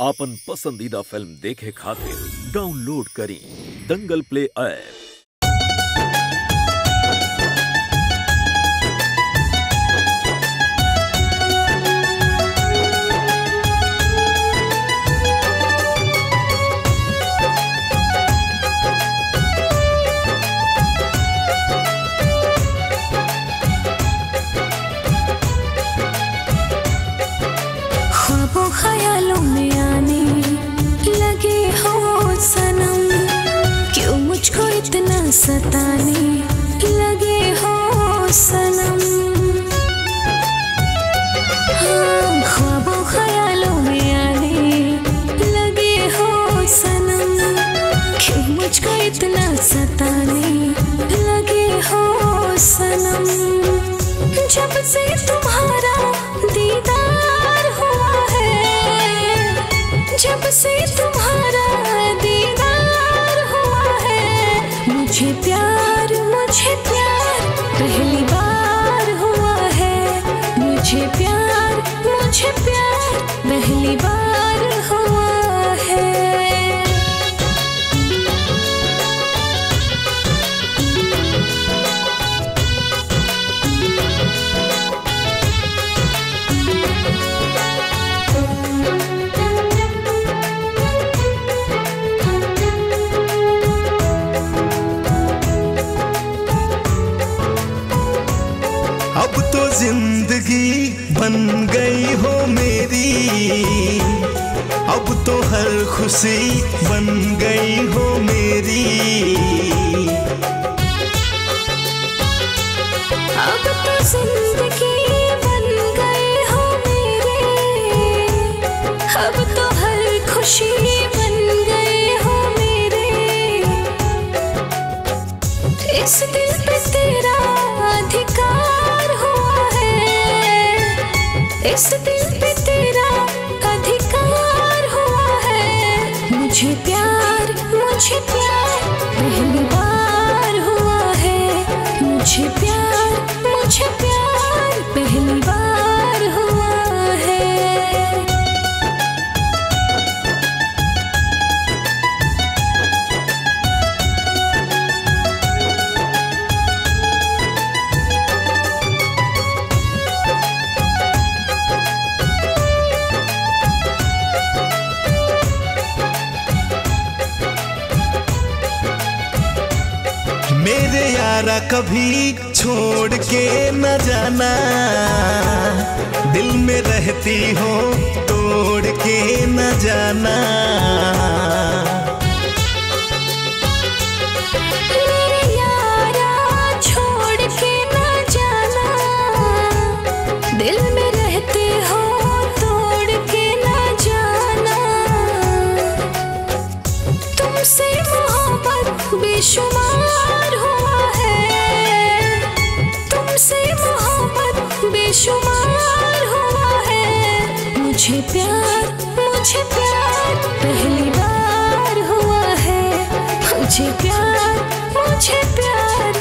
आपन पसंदीदा फ़िल्म देखे खातिर डाउनलोड करें दंगल प्ले ऐप। ख्यालों में आने लगे हो सनम। क्यों मुझको इतना सताने लगे हो सनम? हाँ, ख्वाबों ख्यालों में आने लगे हो सनम। क्यों मुझको इतना सताने लगे हो सनम? जब से तुम्हारा मुझे प्यार मुझे प्यार, पहली बार हुआ है। मुझे प्यार मुझे प्यार, पहली बार हुआ ज़िंदगी बन गई हो मेरी। अब तो हर खुशी बन गई हो मेरी। अब तो ज़िंदगी बन गए हो मेरे। अब तो हर खुशी बन गए हो मेरे। इस इस दिल पे तेरा अधिकार हुआ है, मुझे प्यार मुझे प्यार, पहली बार हुआ है, मुझे प्यार। मेरे यारा कभी छोड़ के न जाना। दिल में रहती हो, तोड़ के न जाना। बेशुमार हुआ है। मुझे प्यार मुझे प्यार, पहली बार हुआ है। मुझे प्यार मुझे प्यार।